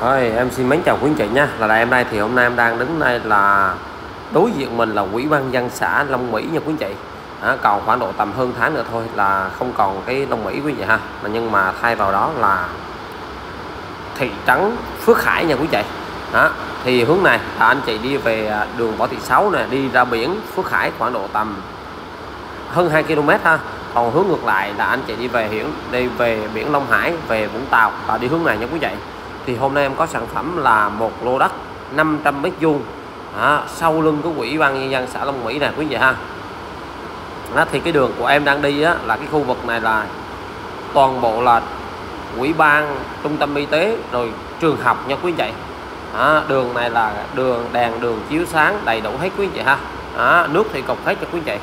Rồi em xin mến chào quý anh chị nha. Là đại em đây thì hôm nay em đang đứng đây là Đối diện mình là quỹ ban dân xã Long Mỹ nha quý anh chị. À, Còn khoảng độ tầm hơn tháng nữa thôi là không còn cái Long Mỹ quý anh chị ha Nhưng mà thay vào đó là Thị trấn Phước Hải nha quý anh chị. Đó. Thì hướng này là anh chị đi về à, đường Võ Thị Sáu nè Đi ra biển Phước Hải khoảng độ tầm hơn 2 km ha. Còn hướng ngược lại là anh chị đi về hiển đi về biển Long Hải về Vũng Tàu và đi hướng này nha quý vị thì hôm nay em có sản phẩm là một lô đất 500 mét vuông. À, sau lưng của quỹ ban nhân dân xã Long Mỹ này quý vị ha. Đó, thì cái đường của em đang đi á, là cái khu vực này là toàn bộ là quỹ ban trung tâm y tế rồi trường học nha quý vị. À, đường này là đường đèn đường chiếu sáng đầy đủ hết quý vị ha. À, nước thì cục hết cho quý vị.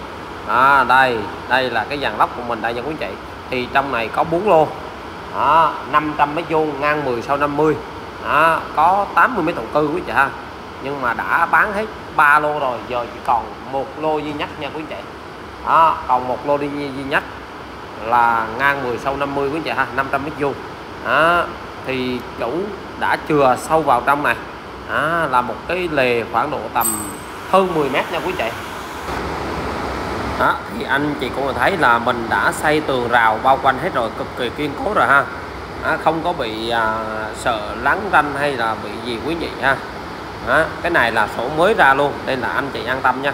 À, đây đây là cái dàn lóc của mình đây nha quý chị thì trong này có 4 lô đó, 500 mét vuông ngang 10 sau 50 đó, có 80 mấy thổ cư quý chị ha. Nhưng mà đã bán hết 3 lô rồi giờ chỉ còn một lô duy nhất nha quý chị. Đó, còn một lô đi duy nhất là ngang 10 sau 50 quý chị ha 500 mét vuông. Đó, thì chủ đã chừa sâu vào trong này. Đó, là một cái lề khoảng độ tầm hơn 10 mét nha quý chị đó thì anh chị cũng thấy là mình đã xây tường rào bao quanh hết rồi cực kỳ kiên cố rồi ha. Đó, không có bị à, sợ lắng ranh hay là bị gì quý vị ha. Đó, cái này là sổ mới ra luôn nên là anh chị an tâm nha.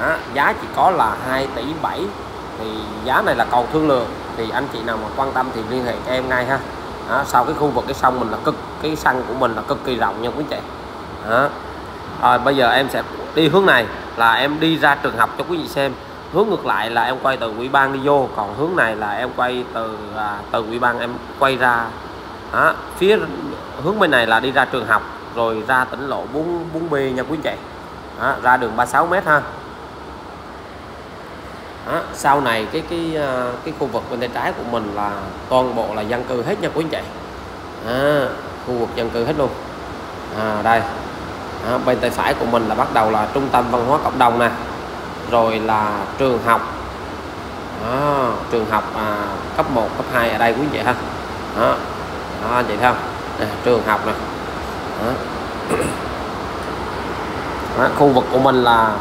Đó, giá chỉ có là 2 tỷ 7 thì giá này là cầu thương lượng thì anh chị nào mà quan tâm thì liên hệ em ngay ha. Đó, sau cái khu vực cái sông mình là cực cái sân của mình là cực kỳ rộng nha quý chị. Đó. rồi bây giờ em sẽ đi hướng này là em đi ra trường học cho quý vị xem hướng ngược lại là em quay từ quỹ ban đi vô còn hướng này là em quay từ à, từ quỹ ban em quay ra. Đó, phía hướng bên này là đi ra trường học rồi ra tỉnh lộ 4 4B nha quý chị. Đó, ra đường 36 m ha. Đó, sau này cái cái à, cái khu vực bên tay trái của mình là toàn bộ là dân cư hết nha quý chị. À, khu vực dân cư hết luôn. À, đây. Đó, bên tay phải của mình là bắt đầu là trung tâm văn hóa cộng đồng nè rồi là trường học. Đó, trường học à, cấp 1 cấp 2 ở đây quý vị ha. Đó, đó vậy không à, trường học nè. Đó. đó, khu vực của mình là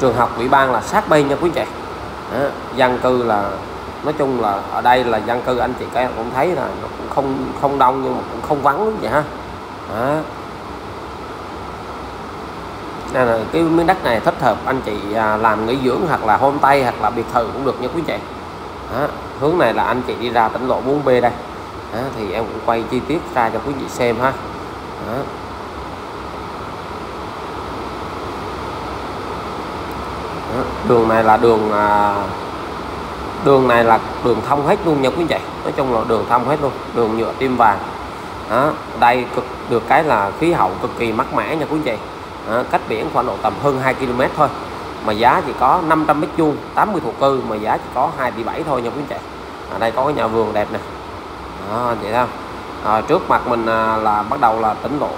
trường học ủy ban là sát bên nha quý vị. Đó, dân cư là nói chung là ở đây là dân cư anh chị các em cũng thấy là nó cũng không không đông nhưng mà cũng không vắng vậy ha. Đó nên là cái miếng đất này thích hợp anh chị à, làm nghỉ dưỡng hoặc là homestay hoặc là biệt thự cũng được nha quý chị. Đó, hướng này là anh chị đi ra tỉnh lộ 4B đây. Đó, thì em cũng quay chi tiết ra cho quý vị xem ha. Đó. Đó, đường này là đường à, đường này là đường thông hết luôn nha quý vị. Nói chung là đường thông hết luôn đường nhựa tim vàng. Đó, đây cực được cái là khí hậu cực kỳ mát mẻ nha quý vị à, cách biển khoảng độ tầm hơn 2 km thôi. Mà giá chỉ có 500 mét vuông 80 thổ cư mà giá chỉ có 2 tỷ 7 thôi nha quý anh chị. Ở đây có cái nhà vườn đẹp nè. Đó vậy không à, ờ, trước mặt mình à, là bắt đầu là tỉnh lộ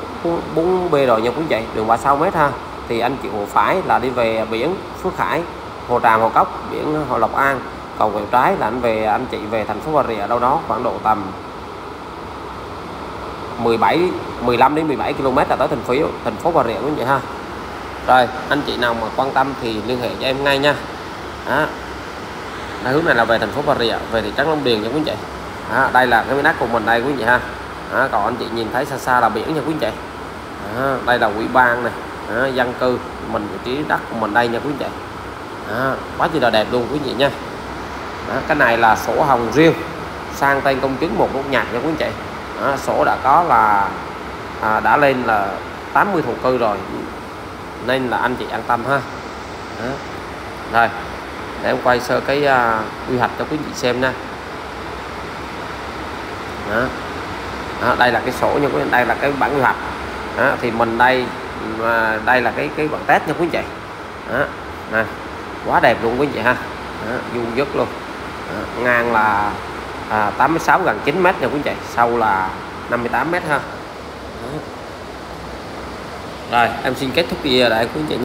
4B rồi nha quý anh chị. Đường 36 mét ha. Thì anh chị hồ phải là đi về biển Phước Hải Hồ Tràm Hồ Cốc biển Hồ Lộc An. Còn quẹo trái là anh về anh chị về thành phố Bà Rịa đâu đó khoảng độ tầm 17 15 đến 17 km là tới thành phố thành phố Bà Rịa quý vị ha. Rồi anh chị nào mà quan tâm thì liên hệ cho em ngay nha. Đó. Đây, hướng này là về thành phố Bà Rịa về thị trấn Long Điền nha quý chị đó, đây là cái miếng đất của mình đây quý vị ha. Đó, còn anh chị nhìn thấy xa xa là biển nha quý chị đó, đây là quỹ ban này. Đó, dân cư mình vị trí đất của mình đây nha quý chị đó, quá chi là đẹp luôn quý vị nha. Đó, cái này là sổ hồng riêng sang tên công chứng một nốt nhạc nha quý chị à, sổ đã có là à, đã lên là 80 thổ cư rồi nên là anh chị an tâm ha đó. rồi để em quay sơ cái à, quy hoạch cho quý vị xem nha đó. Đó, đây là cái sổ nha quý vị đây là cái bản quy hoạch đó, thì mình đây à, đây là cái cái bản test nha quý vị đó. Nè, quá đẹp luôn quý vị ha đó, du dứt luôn đó. ngang là à, 86 gần 9 mét nha quý chị, sâu là 58 mét ha rồi em xin kết thúc video đại quý chị.